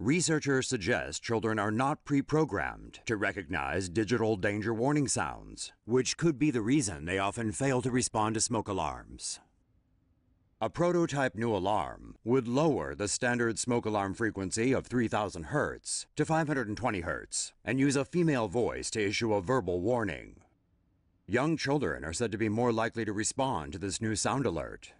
Researchers suggest children are not pre programmed to recognize digital danger warning sounds, which could be the reason they often fail to respond to smoke alarms. A prototype new alarm would lower the standard smoke alarm frequency of 3000 Hz to 520 Hz and use a female voice to issue a verbal warning. Young children are said to be more likely to respond to this new sound alert